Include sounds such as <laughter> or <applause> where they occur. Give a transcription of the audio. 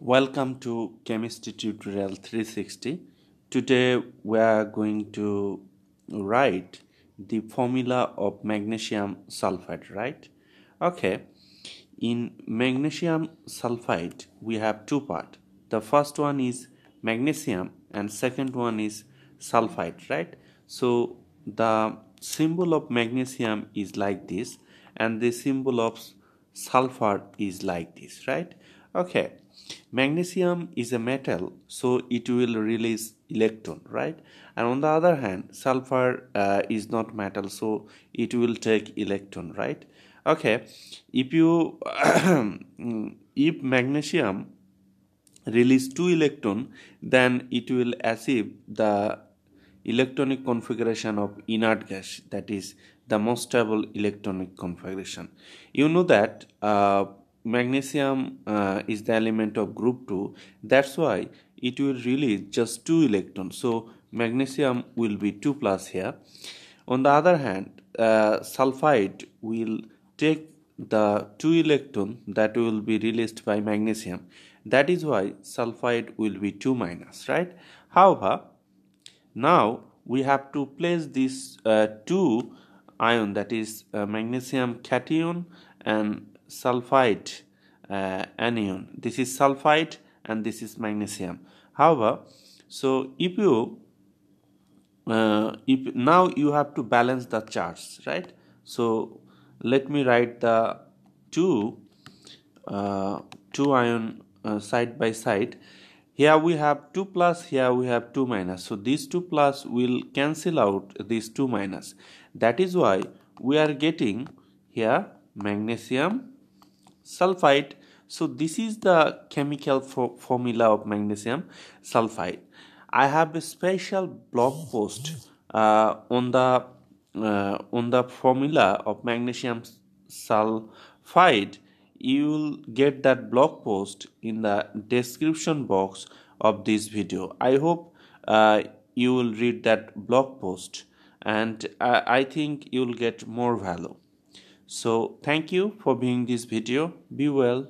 Welcome to Chemistry Tutorial 360. Today we are going to write the formula of magnesium sulfide, right? Okay. In magnesium sulfide we have two part. The first one is magnesium and second one is sulfide, right? So the symbol of magnesium is like this and the symbol of sulfur is like this, right? Okay magnesium is a metal so it will release electron right? And on the other hand sulfur uh, is not metal so it will take electron right? Okay if you <clears throat> if magnesium release two electron then it will achieve the electronic configuration of inert gas that is the most stable electronic configuration. You know that uh, magnesium uh, is the element of group 2 that's why it will release just two electrons. So magnesium will be 2 plus here. On the other hand uh, sulfide will take the two electron that will be released by magnesium. That is why sulfide will be 2 minus right? However now we have to place this uh, two ion that is uh, magnesium cation and sulfide uh, anion. This is sulfide and this is magnesium. However so if you uh, if now you have to balance the charge right? So let me write the two uh, two ion uh, side by side. Here we have 2 plus here we have 2 minus. So these 2 plus will cancel out these 2 minus. That is why we are getting here magnesium sulfide. So this is the chemical for formula of magnesium sulfide. I have a special blog post uh, on the uh, on the formula of magnesium sulfide. You will get that blog post in the description box of this video. I hope uh, you will read that blog post and I, I think you will get more value so thank you for viewing this video. Be well